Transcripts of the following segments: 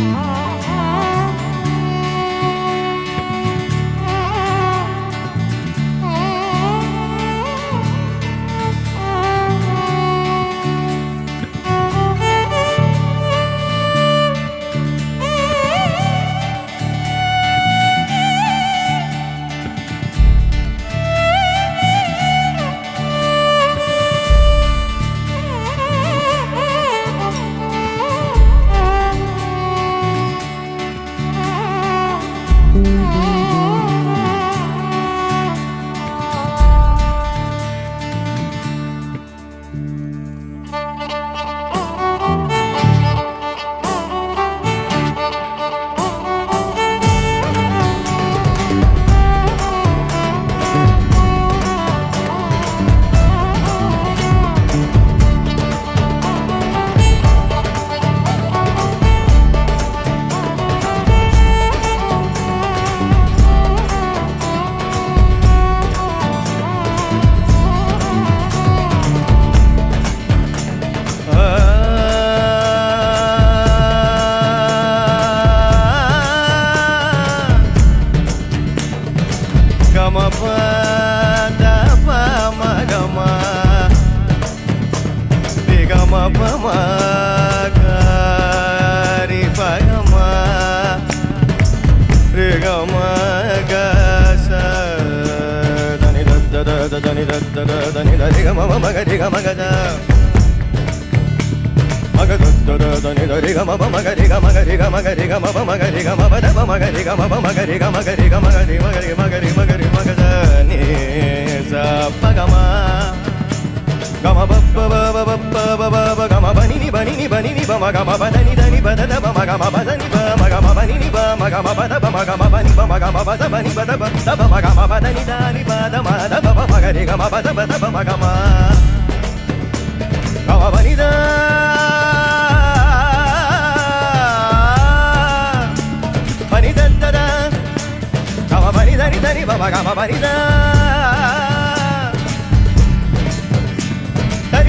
Oh. గమ పమ గరి పగమ రి గమ గ స దని దద్ద దద దని దద్ద దద దని దని గమ మమ గరి గమ గజ మగ దద్ద దద ని దరి గమ పమ గరి గమ గరి గమ గరి గమ పమ గరి గమ పద పమ గరి గమ పమ గరి గమ గరి గమ గరి మగరి మగరి మగరి మగజ ని స పగమ గమ బప్ప బబ బప్ప బబ బ గమ బని ని బని ని బని ని బమ గమ బదని దని బద ద బమ గమ బదని బ మ గమ బని ని బ మ గమ బద బమ గమ బని బమ గమ బద బని బద బ ద బమ గమ బదని దాని బద మ ద బ బమ గరి గమ బద బద బమ గమ గమ బని ద బని ద ద ద గమ బని దని దని బమ గమ బని ద దని ద ద గమ బప్ప బబ బప్ప బబ గమ బనిని బనిని బనిని బమ గమ బదని దని బదద బమ గమ బదని బమ గమ బనిని బమ గమ బద బమ గమ బని బమ గమ బద బని బద బద బమ గమ బదని దాని బద మద బమ మగని గమ బద బద బమ గమ గమ బనిదా బని దద్దద గమ బని దని దని బమ గమ బనిదా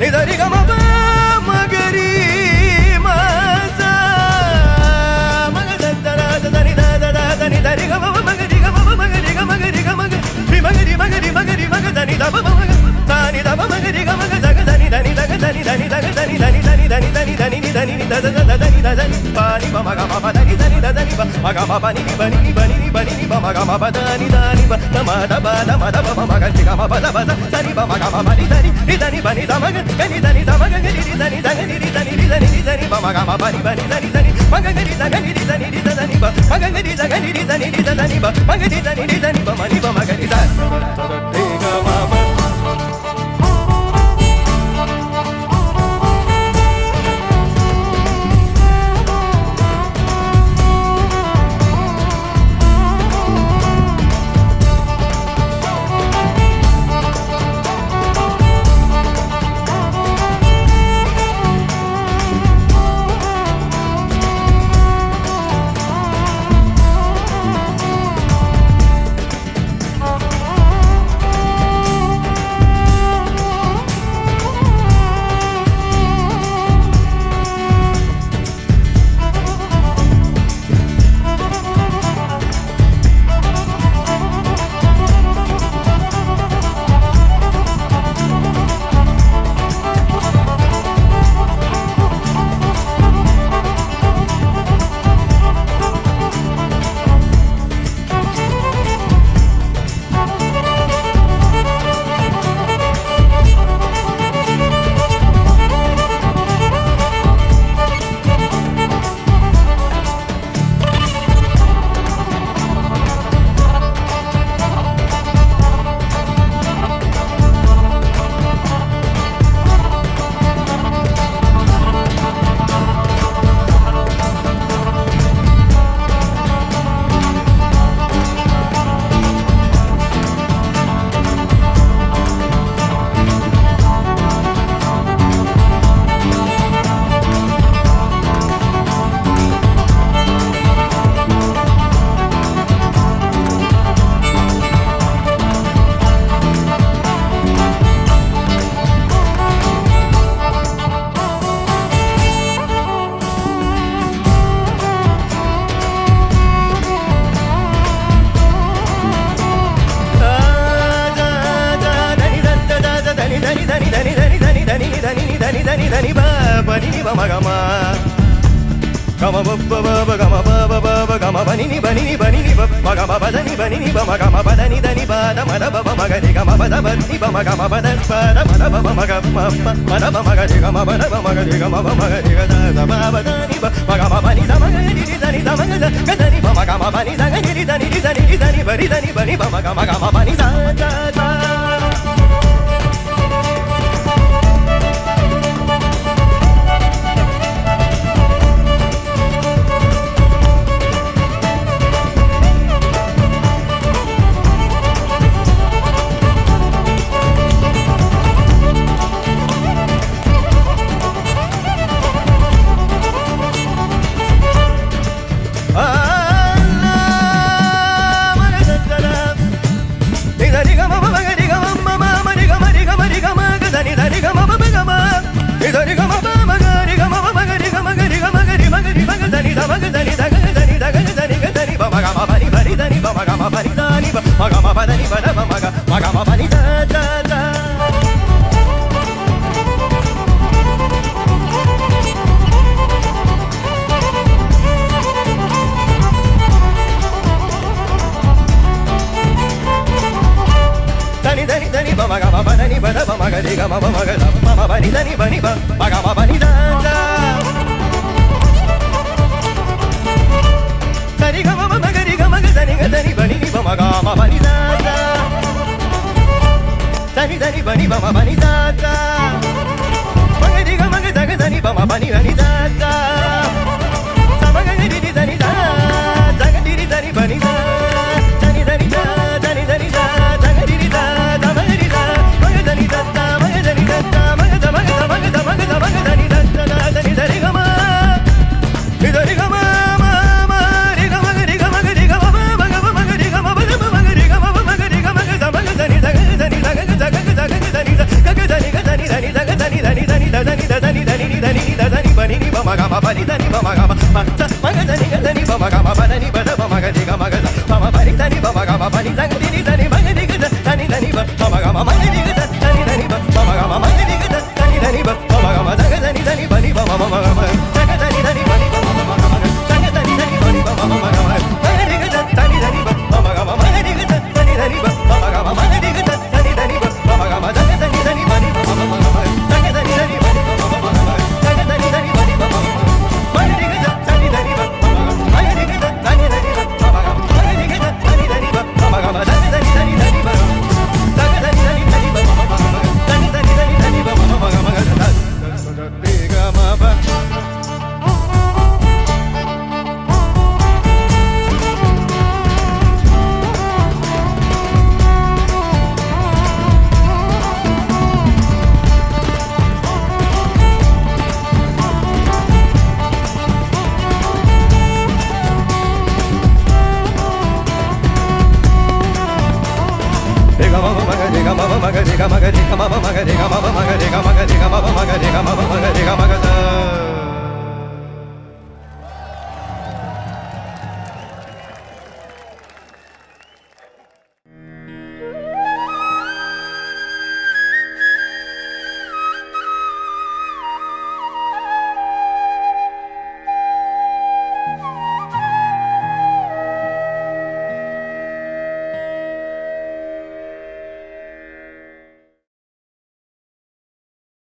నిదరి గమ ప మగరి మస మగ దద్దర దదని దద దని దరి గమ ప మగరి గమ ప మగరి గమ గరి గమ గరి మగరి మగరి మగరి మగ దని దబ మగ తాని దబ మగరి గమ గ దగ దని దని దగ దని దని దగ దని దని దని దని దని దని ని దని ని దద దద దని దద ని పాని బ మగ మ ప దని దని దద ని బ మగ మ ప ని ని బని ని బని ని బని ని బ మగ మ ప దని దని బ నమ దబ దమ దబ మ మగ ని గమ ప దబ ద సని బ మగ మ ప ని దని ని దని బని దమ గ గని దని దమ గ గని ని దని దని ని దని ని దని ని దని బ మగ మ ప బని దని దని మగ గని ద ని దని ని దని బ మగ గని ద ని దని ని దని బ మగ ని దని ని దని బ మని బ మగ ని ద రే గ ni ni ba ma ga ma ga ma ba ba ba ba ga ma ba ba ba ba ga ma ba ni ni ba ni ni ba ni ni ba ma ga ma ba da ni ba ni ni ba ma ga ma ba da ni da ni ba da ma da ba ba ma ga ni ga ma ba da ba ni ba ma ga ma ba da ba da ma da ba ba ma ga ma ma ma da ba ma ga ni ga ma ba da ba ma ga ni ga ma ba ma ga ni ga da da ba ba da ni ba ma ga ma ba ni da ma ga ni da ni da ma ga da ga da ni ba ma ga ba ni da ga ni da ni da ni da ni ba ni da ni ba ni ba ma ga ma ba ni da da da ద ద ద మగ ని 마가 마마 마가 리가 마가 리가 마마 마가 리가 마마 마가 리가 마가 리가 마마 마가 리가 마마 마가 리가 마가